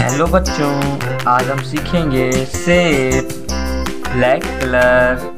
Hello बच्चों आज हम सीखेंगे सेब ब्लैक कलर।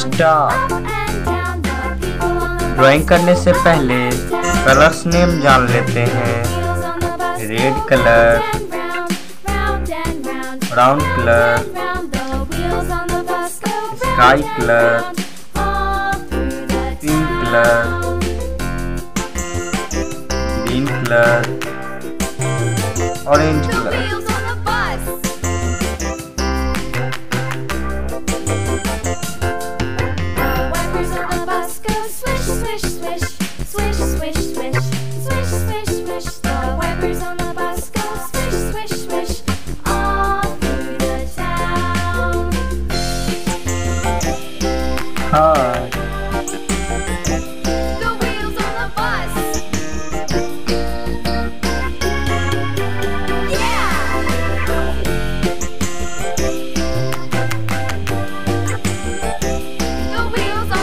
स्टार ड्राइंग करने से पहले कलर्स नेम जान लेते हैं। Red colour brown colour sky colour pink colour green colour orange colour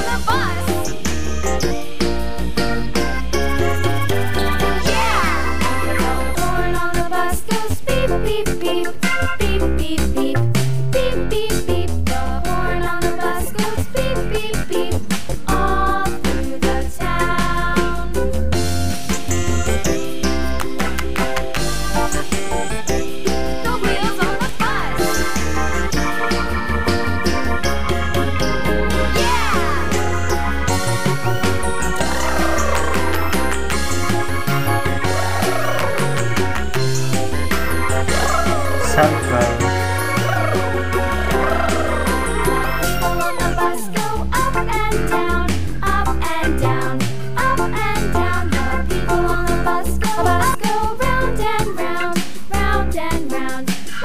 the bus.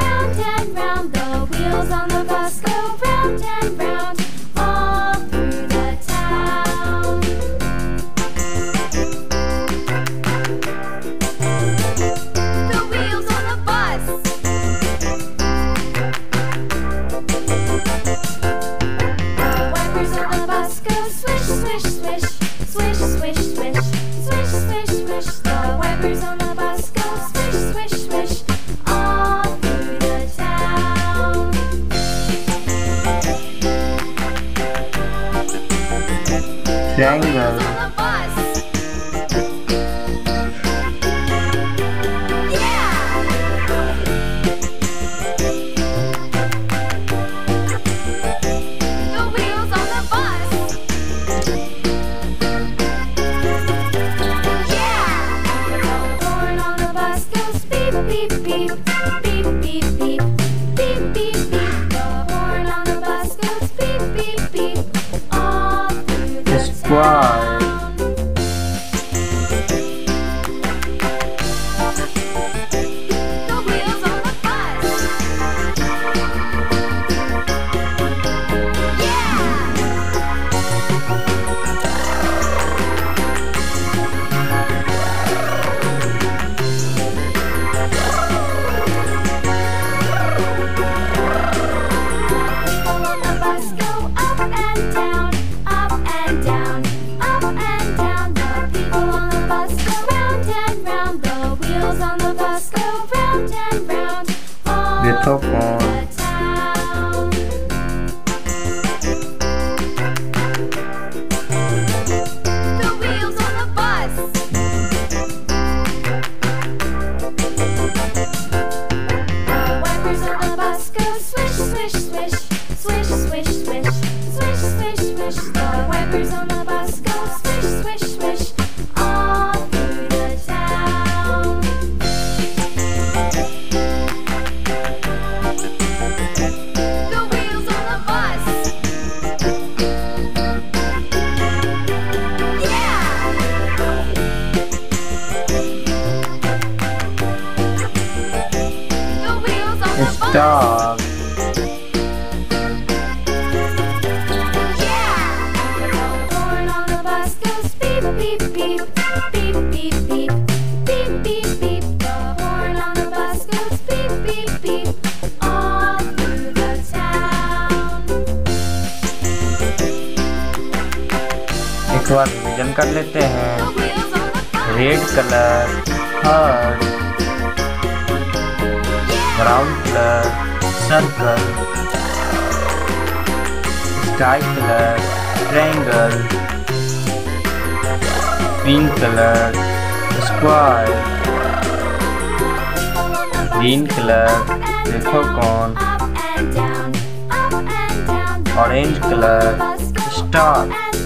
Round and round the wheels on the bus go round and round. Bye. swish, swish, swish. dog. एक बार कर लेते हैं red colour heart Round color, circle, sky color, uh, triangle, Green color, square, green color, leprechaun, orange color, star.